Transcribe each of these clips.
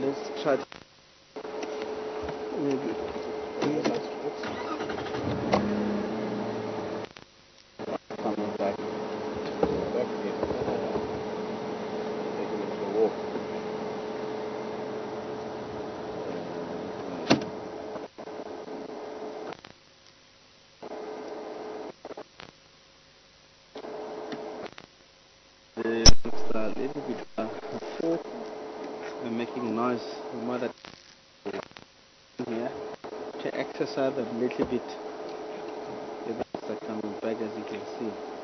let's try. Maybe. Coming back. Back again. Taking it for a walk. The youngster a little bit uh, full. They're making noise. The mother here to exercise a little bit. The youngster coming back as you can see.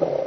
the Lord.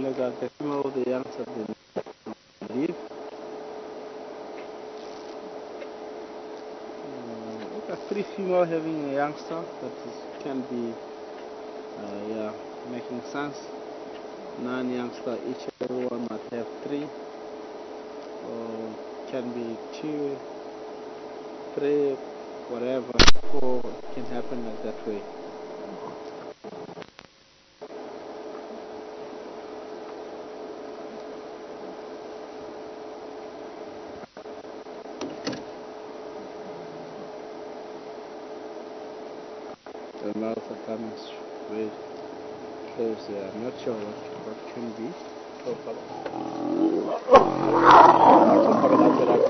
Look at the female the youngster they leave. Three female having a youngster that is, can be uh, yeah making sense. Nine youngster each everyone might have three or can be two, three, whatever, four can happen like that way. The mouth are coming straight close there. I'm not sure what, what can be. Oh, so, so coming out to that.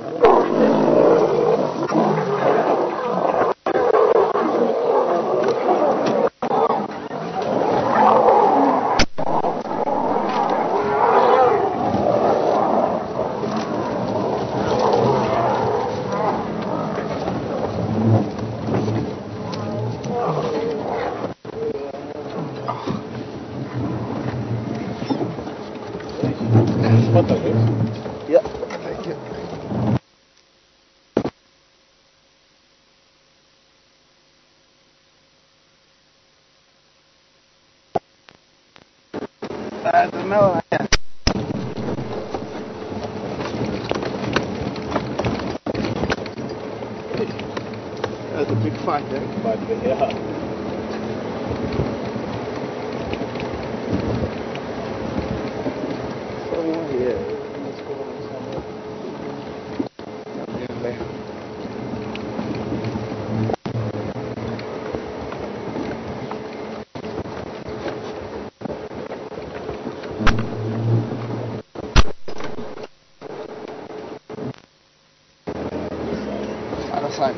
Thank I don't know. Yeah. That's a big fight, eh? But yeah. Someone here. は、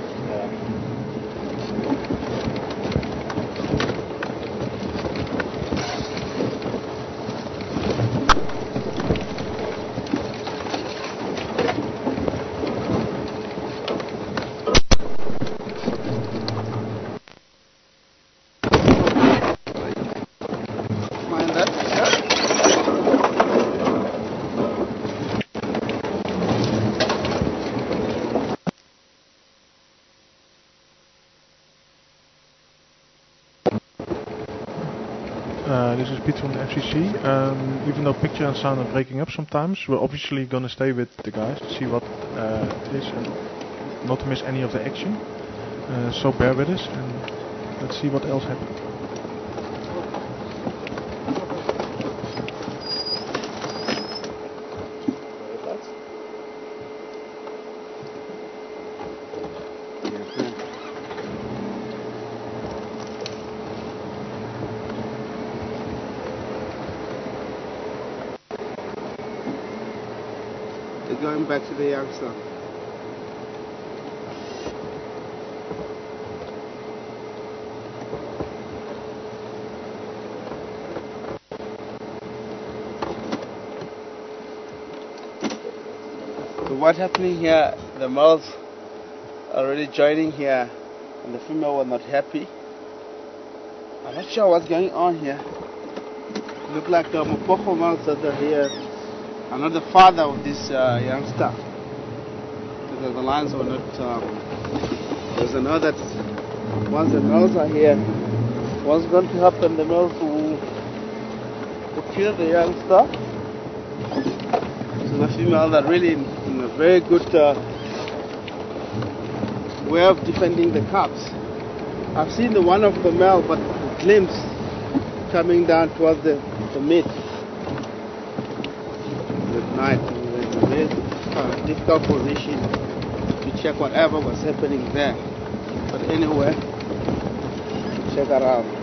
Uh, this is Pete from the FCC. Um, even though picture and sound are breaking up sometimes, we're obviously gonna stay with the guys to see what uh, it is and not to miss any of the action. Uh, so bear with us and let's see what else happens. Going back to the youngster. So what's happening here? The males are already joining here, and the female were not happy. I'm not sure what's going on here. Look like the Mapogo males that are here are not the father of this uh, youngster. Because the lions were not. Um, there's another that once the males are here, what's going to happen? The males will, will kill the youngster. So the females are really in, in a very good uh, way of defending the cubs. I've seen the one of the male, but the glimpse coming down towards the, the mid were in a very uh, difficult position to check whatever was happening there. But anyway, check around.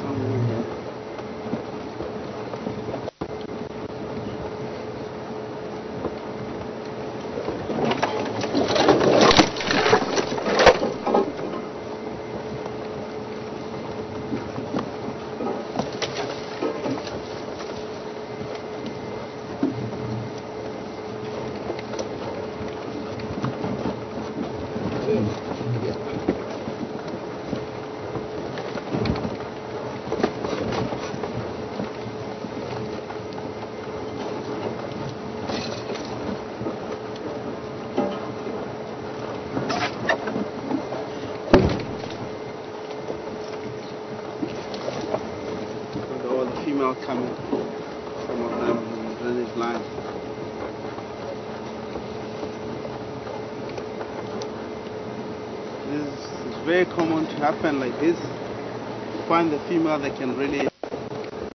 Somewhere here. And all the female coming, some of them blind. This is very common to happen like this. Find the female that can really